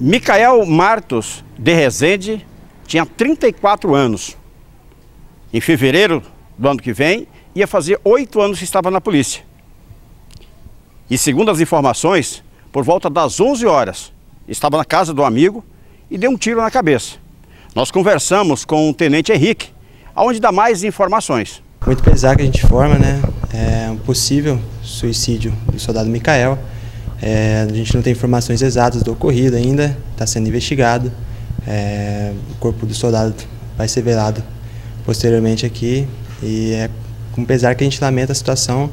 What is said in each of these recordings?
Micael Martos de Rezende tinha 34 anos. Em fevereiro do ano que vem, ia fazer oito anos que estava na polícia. E segundo as informações, por volta das 11 horas, estava na casa do amigo e deu um tiro na cabeça. Nós conversamos com o Tenente Henrique, aonde dá mais informações. Muito pesar que a gente forma, né? É um possível suicídio do soldado Micael. É, a gente não tem informações exatas do ocorrido ainda, está sendo investigado. É, o corpo do soldado vai ser velado posteriormente aqui e é com pesar que a gente lamenta a situação,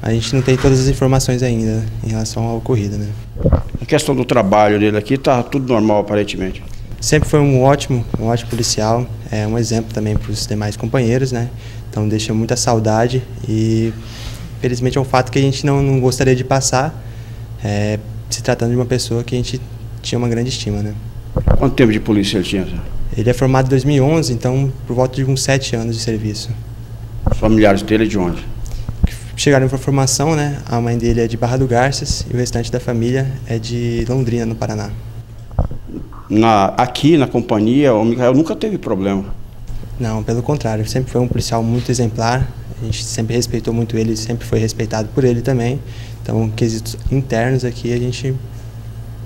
a gente não tem todas as informações ainda né, em relação ao ocorrido. Né? A questão do trabalho dele aqui está tudo normal aparentemente. Sempre foi um ótimo, um ótimo policial, é um exemplo também para os demais companheiros, né? Então deixa muita saudade e felizmente é um fato que a gente não, não gostaria de passar, é, se tratando de uma pessoa que a gente tinha uma grande estima, né? Quanto tempo de polícia ele tinha? Ele é formado em 2011, então por volta de uns sete anos de serviço. Os familiares dele é de onde? Chegaram para a formação, né? A mãe dele é de Barra do Garças e o restante da família é de Londrina, no Paraná. Na, aqui na companhia, o Micael nunca teve problema? Não, pelo contrário, sempre foi um policial muito exemplar. A gente sempre respeitou muito ele, sempre foi respeitado por ele também. Então, quesitos internos aqui, a gente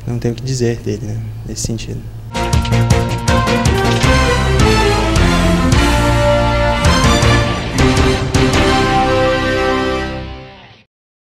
não tem o que dizer dele, né? Nesse sentido.